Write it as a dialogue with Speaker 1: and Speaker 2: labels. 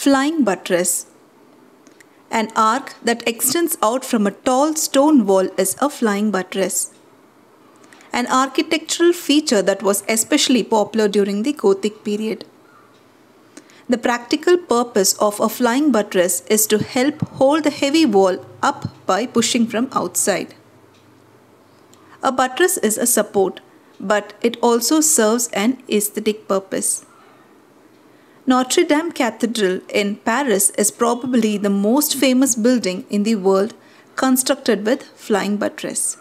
Speaker 1: Flying buttress. An arc that extends out from a tall stone wall is a flying buttress. An architectural feature that was especially popular during the Gothic period. The practical purpose of a flying buttress is to help hold the heavy wall up by pushing from outside. A buttress is a support, but it also serves an aesthetic purpose. Notre Dame Cathedral in Paris is probably the most famous building in the world constructed with flying buttress.